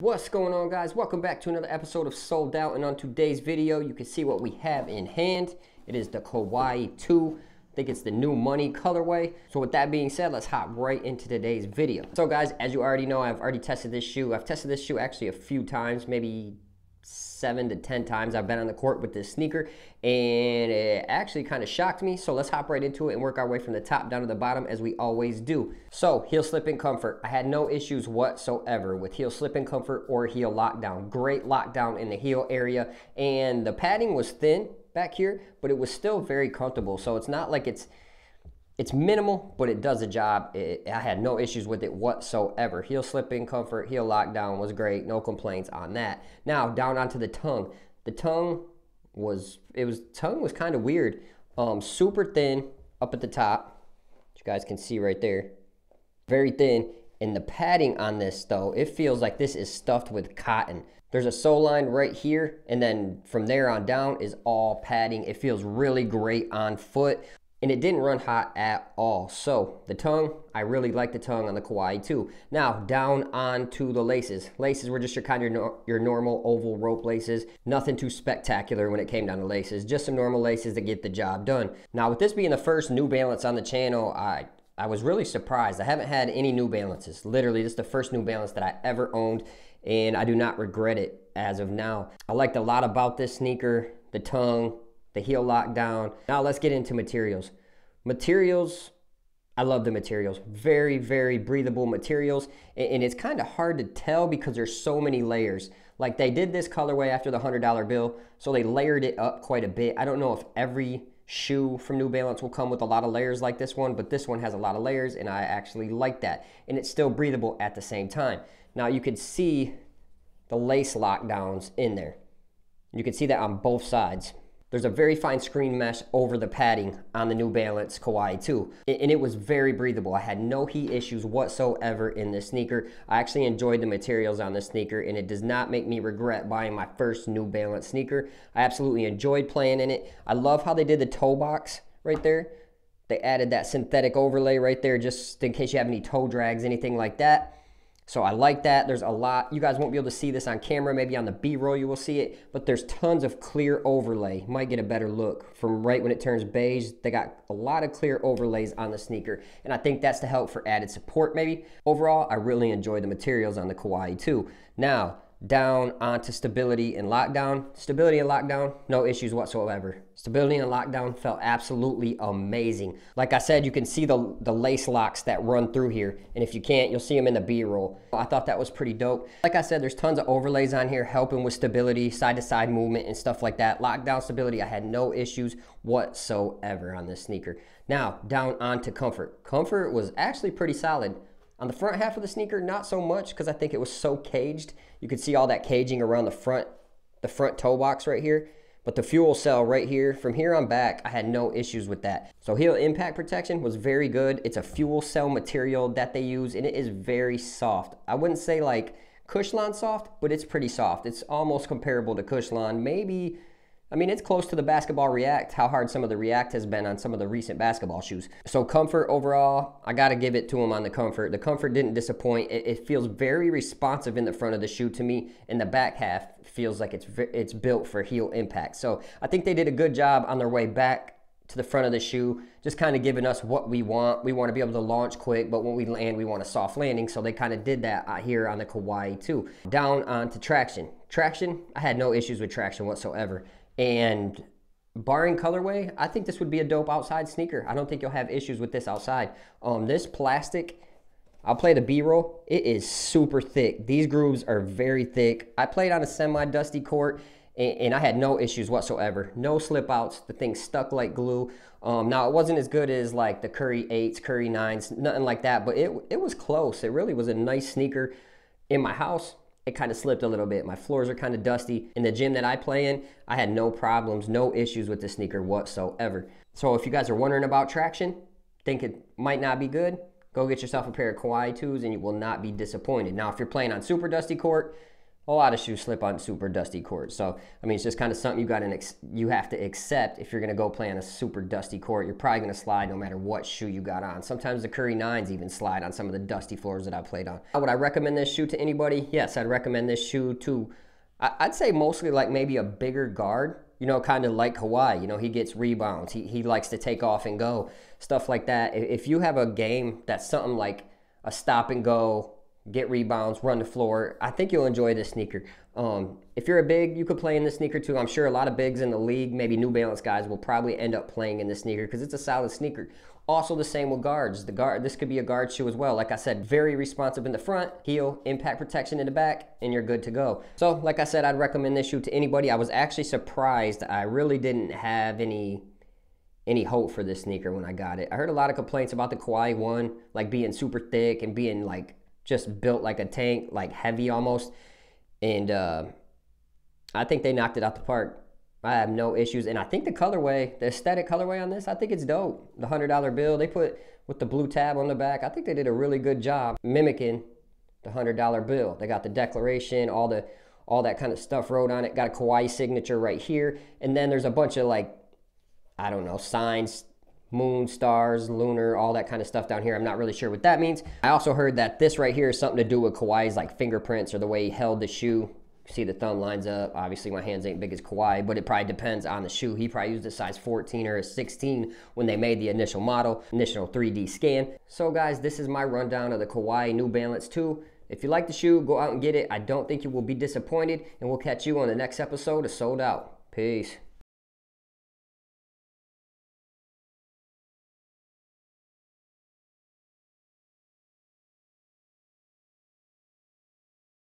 What's going on guys? Welcome back to another episode of Sold Out and on today's video you can see what we have in hand. It is the Kawhi 2. I think it's the new money colorway. So with that being said, let's hop right into today's video. So guys, as you already know, I've already tested this shoe. I've tested this shoe actually a few times, maybe seven to 10 times I've been on the court with this sneaker and it actually kind of shocked me. So let's hop right into it and work our way from the top down to the bottom as we always do. So heel slip and comfort. I had no issues whatsoever with heel slip and comfort or heel lockdown. Great lockdown in the heel area and the padding was thin back here, but it was still very comfortable. So it's not like it's it's minimal, but it does a job. It, I had no issues with it whatsoever. Heel slipping comfort, heel lockdown was great. No complaints on that. Now down onto the tongue. The tongue was it was tongue was kind of weird. Um, super thin up at the top. You guys can see right there. Very thin. And the padding on this though, it feels like this is stuffed with cotton. There's a sole line right here, and then from there on down is all padding. It feels really great on foot and it didn't run hot at all. So the tongue, I really like the tongue on the Kawhi 2. Now down onto the laces. Laces were just your kind of your, your normal oval rope laces. Nothing too spectacular when it came down to laces. Just some normal laces that get the job done. Now with this being the first New Balance on the channel, I I was really surprised. I haven't had any New Balances. Literally, this is the first New Balance that I ever owned, and I do not regret it as of now. I liked a lot about this sneaker, the tongue, the heel lockdown. Now let's get into materials. Materials, I love the materials. Very, very breathable materials. And it's kind of hard to tell because there's so many layers. Like they did this colorway after the $100 bill, so they layered it up quite a bit. I don't know if every shoe from New Balance will come with a lot of layers like this one, but this one has a lot of layers and I actually like that. And it's still breathable at the same time. Now you could see the lace lockdowns in there. You can see that on both sides. There's a very fine screen mesh over the padding on the New Balance Kawhi 2. And it was very breathable. I had no heat issues whatsoever in this sneaker. I actually enjoyed the materials on this sneaker and it does not make me regret buying my first New Balance sneaker. I absolutely enjoyed playing in it. I love how they did the toe box right there. They added that synthetic overlay right there just in case you have any toe drags, anything like that. So I like that. There's a lot. You guys won't be able to see this on camera. Maybe on the B-roll you will see it. But there's tons of clear overlay. Might get a better look from right when it turns beige. They got a lot of clear overlays on the sneaker. And I think that's to help for added support maybe. Overall, I really enjoy the materials on the Kawhi 2. Now, down onto stability and lockdown. Stability and lockdown, no issues whatsoever. Stability and lockdown felt absolutely amazing. Like I said, you can see the, the lace locks that run through here. And if you can't, you'll see them in the B-roll. I thought that was pretty dope. Like I said, there's tons of overlays on here helping with stability, side-to-side -side movement and stuff like that. Lockdown stability, I had no issues whatsoever on this sneaker. Now, down onto comfort. Comfort was actually pretty solid. On the front half of the sneaker, not so much because I think it was so caged. You could see all that caging around the front, the front toe box right here. But the FuelCell right here, from here on back, I had no issues with that. So heel impact protection was very good. It's a FuelCell material that they use and it is very soft. I wouldn't say like Cushlon soft, but it's pretty soft. It's almost comparable to Cushlon, maybe I mean, it's close to the basketball React, how hard some of the React has been on some of the recent basketball shoes. So comfort overall, I got to give it to them on the comfort. The comfort didn't disappoint. It, it, feels very responsive in the front of the shoe to me. In the back half, feels like it's it's built for heel impact. So I think they did a good job on their way back to the front of the shoe, just kind of giving us what we want. We want to be able to launch quick, but when we land, we want a soft landing. So they kind of did that uh, here on the Kawhi 2. Down onto traction. Traction, I had no issues with traction whatsoever. And barring colorway, I think this would be a dope outside sneaker. I don't think you'll have issues with this outside. Um, this plastic, I'll play the B-roll. It is super thick. These grooves are very thick. I played on a semi-dusty court and, and, I had no issues whatsoever. No slip outs. The thing stuck like glue. Um, now, it wasn't as good as like the Curry 8s, Curry 9s, nothing like that, but it, it was close. It really was a nice sneaker in my house it kind of slipped a little bit. My floors are kind of dusty. In the gym that I play in, I had no problems, no issues with the sneaker whatsoever. So if you guys are wondering about traction, think it might not be good, go get yourself a pair of Kawhi 2s and you will not be disappointed. Now, if you're playing on super dusty court, a lot of shoes slip on super dusty courts. So I mean, it's just kind of something you got to you have to accept if you're gonna go play on a super dusty court. You're probably gonna slide no matter what shoe you got on. Sometimes the Curry Nines even slide on some of the dusty floors that I played on. Would I recommend this shoe to anybody? Yes, I'd recommend this shoe to. I'd say mostly like maybe a bigger guard. You know, kind of like Kawhi. You know, he gets rebounds. He he likes to take off and go stuff like that. If you have a game that's something like a stop and go get rebounds, run the floor. I think you'll enjoy this sneaker. Um, if you're a big, you could play in this sneaker too. I'm sure a lot of bigs in the league, maybe New Balance guys, will probably end up playing in this sneaker because it's a solid sneaker. Also, the same with guards. The guard, this could be a guard shoe as well. Like I said, very responsive in the front, heel, impact protection in the back, and you're good to go. So, like I said, I'd recommend this shoe to anybody. I was actually surprised. I really didn't have any any hope for this sneaker when I got it. I heard a lot of complaints about the Kawhi one, like being super thick and being like just built like a tank, like heavy almost. And uh, I think they knocked it out the park. I have no issues. And I think the colorway, the aesthetic colorway on this, I think it's dope. The $100 bill they put with the blue tab on the back, I think they did a really good job mimicking the $100 bill. They got the declaration, all the all that kind of stuff wrote on it. Got a Kawhi signature right here. And then there's a bunch of like, I don't know, signs, moon, stars, lunar, all that kind of stuff down here. I'm not really sure what that means. I also heard that this right here is something to do with Kawhi's like fingerprints or the way he held the shoe. See the thumb lines up. Obviously, my hands ain't big as Kawhi, but it probably depends on the shoe. He probably used a size 14 or a 16 when they made the initial model, initial 3D scan. So, guys, this is my rundown of the Kawhi New Balance 2. If you like the shoe, go out and get it. I don't think you will be disappointed, and we'll catch you on the next episode of Sold Out. Peace.